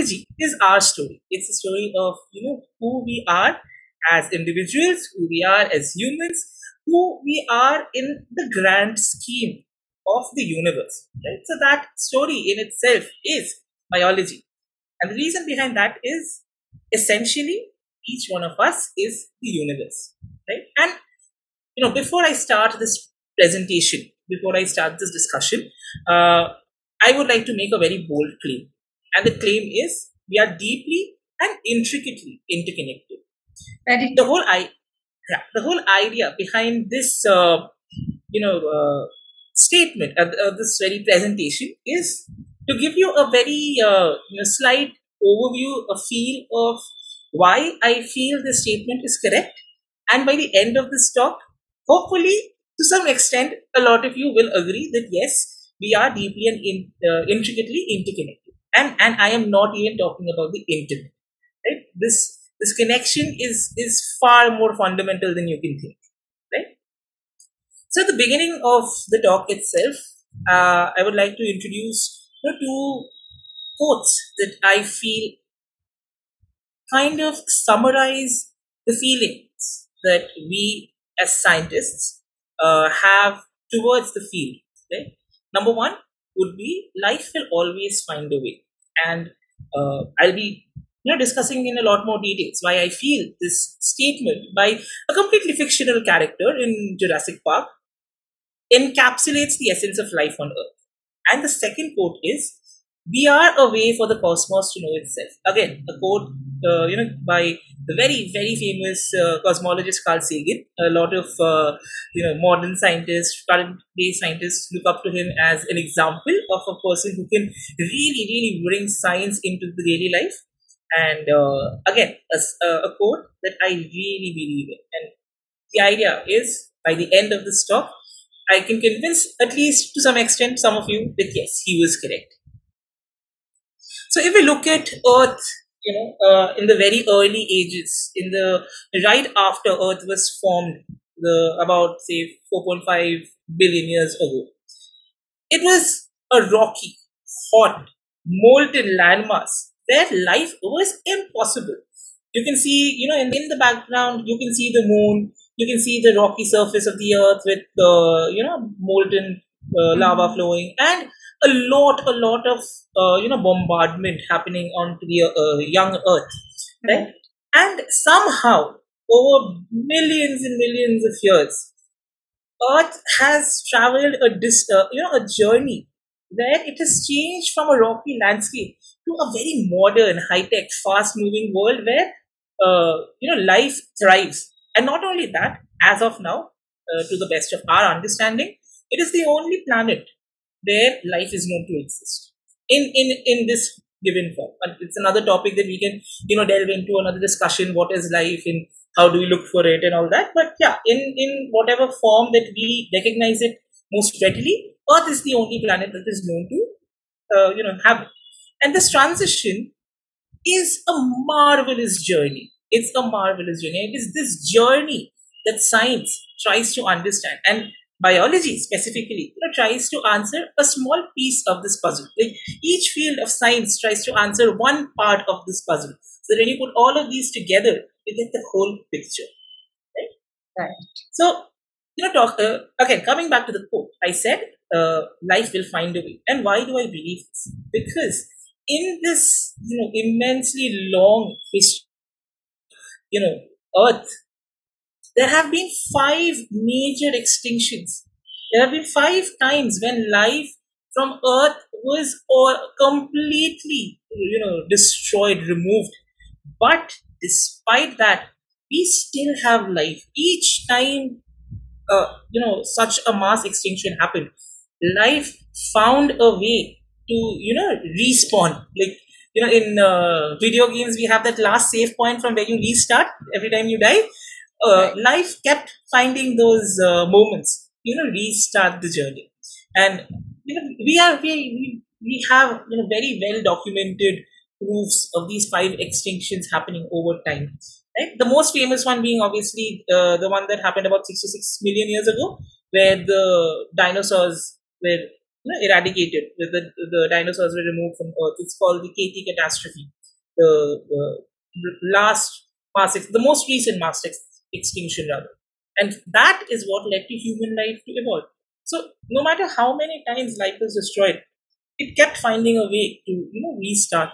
is our story. It's a story of you know who we are as individuals, who we are as humans, who we are in the grand scheme of the universe. Right? So that story in itself is biology. And the reason behind that is essentially each one of us is the universe. Right? And you know, before I start this presentation, before I start this discussion, uh, I would like to make a very bold claim. And the claim is we are deeply and intricately interconnected. And the whole I, yeah, the whole idea behind this, uh, you know, uh, statement of, of, this very presentation is to give you a very uh, you know, slight overview, a feel of why I feel this statement is correct. And by the end of this talk, hopefully, to some extent, a lot of you will agree that yes, we are deeply and in, uh, intricately interconnected. And, and I am not even talking about the internet. Right? This this connection is is far more fundamental than you can think. Right? So at the beginning of the talk itself, uh, I would like to introduce two quotes that I feel kind of summarize the feelings that we as scientists uh, have towards the field. Okay? Number one would be life will always find a way. And uh, I'll be you know, discussing in a lot more details why I feel this statement by a completely fictional character in Jurassic Park encapsulates the essence of life on Earth. And the second quote is we are a way for the cosmos to know itself. Again, a quote, uh, you know, by the very, very famous uh, cosmologist Carl Sagan. A lot of, uh, you know, modern scientists, current day scientists look up to him as an example of a person who can really, really bring science into the daily life. And uh, again, a, a quote that I really believe in. And the idea is, by the end of this talk, I can convince, at least to some extent, some of you that yes, he was correct. So if we look at Earth, you know, uh, in the very early ages, in the right after Earth was formed, the about say 4.5 billion years ago, it was a rocky, hot, molten landmass where life was impossible. You can see, you know, in, in the background, you can see the moon, you can see the rocky surface of the earth with the, you know, molten uh, lava flowing, and a lot, a lot of uh, you know bombardment happening onto the uh, young Earth, right? Mm-hmm. And somehow, over millions and millions of years, Earth has traveled a dis- uh, you know a journey where it has changed from a rocky landscape to a very modern, high tech, fast moving world where uh, you know life thrives. And not only that, as of now, uh, to the best of our understanding, it is the only planet where life is known to exist. In in in this given form. And it's another topic that we can you know delve into another discussion what is life and how do we look for it and all that. But yeah in in whatever form that we recognize it most readily earth is the only planet that is known to uh, you know have and this transition is a marvelous journey. It's a marvelous journey. It is this journey that science tries to understand. And biology specifically you know, tries to answer a small piece of this puzzle. Like each field of science tries to answer one part of this puzzle. So when you put all of these together, you get the whole picture. Right. Right. So you know, talk uh, again. Coming back to the quote, I said, uh, "Life will find a way." And why do I believe this? Because in this, you know, immensely long history, you know, Earth there have been five major extinctions. There have been five times when life from Earth was all completely, you know, destroyed, removed. But despite that, we still have life. Each time, uh, you know, such a mass extinction happened, life found a way to, you know, respawn. Like, you know, in uh, video games, we have that last save point from where you restart every time you die uh, life kept finding those uh, moments, you know, restart the journey. And you know, we are we we have you know very well documented proofs of these five extinctions happening over time. Right? The most famous one being obviously uh, the one that happened about 66 million years ago, where the dinosaurs were you know, eradicated. The, the, the dinosaurs were removed from Earth. It's called the KT catastrophe. The, the last mass, ex- the most recent mass ex- extinction rather. And that is what led to human life to evolve. So no matter how many times life was destroyed, it kept finding a way to you know restart.